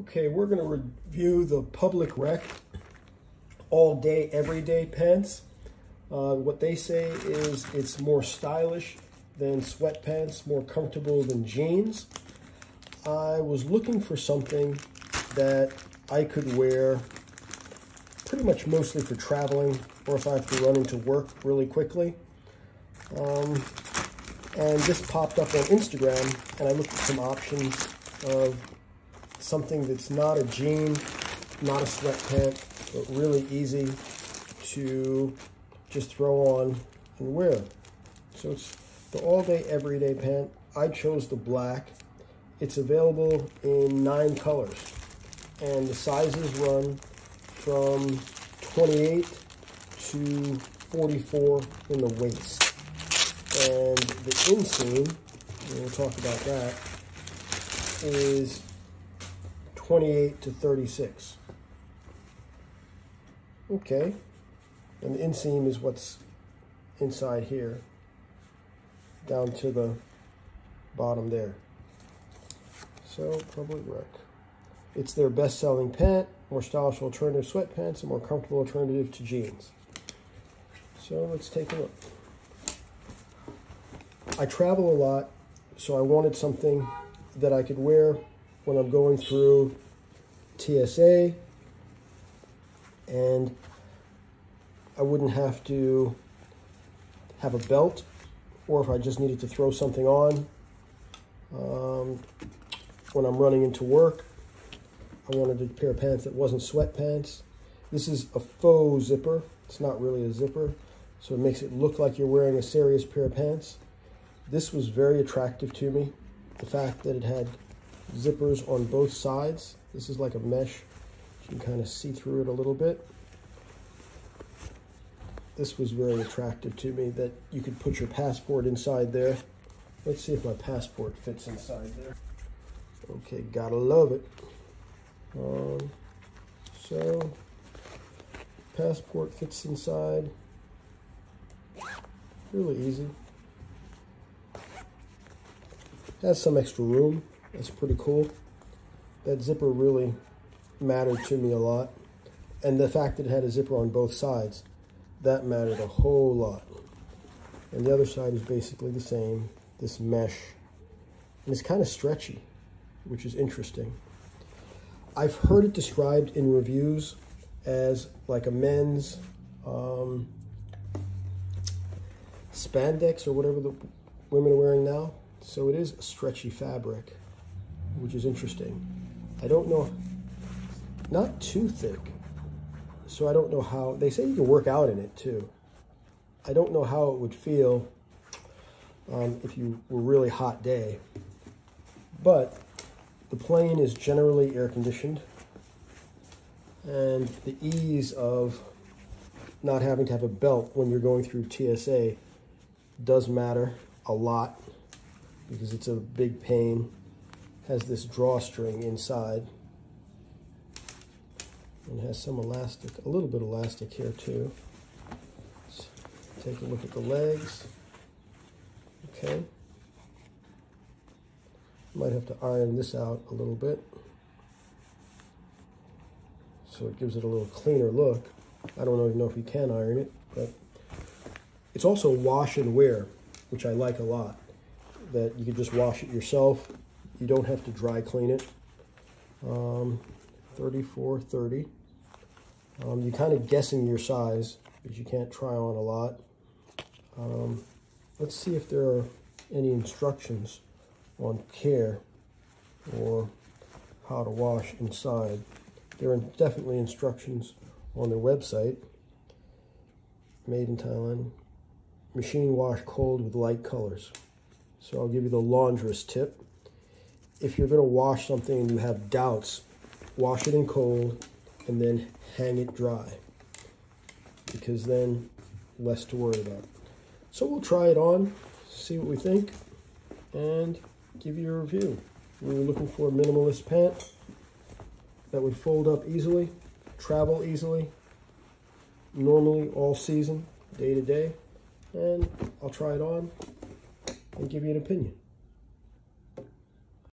Okay, we're going to review the Public Rec all day, everyday pants. Uh, what they say is it's more stylish than sweatpants, more comfortable than jeans. I was looking for something that I could wear pretty much mostly for traveling or if I have to run into work really quickly. Um, and this popped up on Instagram and I looked at some options of something that's not a jean, not a sweatpant, but really easy to just throw on and wear. So it's the all-day, everyday pant. I chose the black. It's available in nine colors, and the sizes run from 28 to 44 in the waist. And the inseam, we'll talk about that, is 28 to 36. Okay, and the inseam is what's inside here, down to the bottom there. So, Public Rec. It's their best-selling pant, more stylish alternative sweatpants, a more comfortable alternative to jeans. So let's take a look. I travel a lot, so I wanted something that I could wear when I'm going through TSA and I wouldn't have to have a belt or if I just needed to throw something on um, when I'm running into work. I wanted a pair of pants that wasn't sweatpants. This is a faux zipper. It's not really a zipper, so it makes it look like you're wearing a serious pair of pants. This was very attractive to me. The fact that it had zippers on both sides. This is like a mesh. You can kind of see through it a little bit. This was very attractive to me that you could put your passport inside there. Let's see if my passport fits inside there. Okay, gotta love it. Um, so, passport fits inside. Really easy. Has some extra room. That's pretty cool. That zipper really mattered to me a lot. And the fact that it had a zipper on both sides, that mattered a whole lot. And the other side is basically the same, this mesh. And it's kind of stretchy, which is interesting. I've heard it described in reviews as like a men's um, spandex or whatever the women are wearing now. So it is a stretchy fabric, which is interesting. I don't know, not too thick. So I don't know how, they say you can work out in it too. I don't know how it would feel um, if you were really hot day. But the plane is generally air conditioned and the ease of not having to have a belt when you're going through TSA does matter a lot because it's a big pain. Has this drawstring inside and has some elastic, a little bit elastic here too. Let's take a look at the legs. Okay. Might have to iron this out a little bit. So it gives it a little cleaner look. I don't even know if you can iron it, but it's also wash and wear, which I like a lot that you can just wash it yourself. You don't have to dry clean it. Um, 34, 30. Um, you're kind of guessing your size because you can't try on a lot. Um, let's see if there are any instructions on care or how to wash inside. There are definitely instructions on their website. Made in Thailand. Machine wash cold with light colors. So I'll give you the laundress tip. If you're going to wash something and you have doubts, wash it in cold and then hang it dry because then less to worry about. So we'll try it on, see what we think, and give you a review. We were looking for a minimalist pant that would fold up easily, travel easily, normally all season, day to day, and I'll try it on and give you an opinion.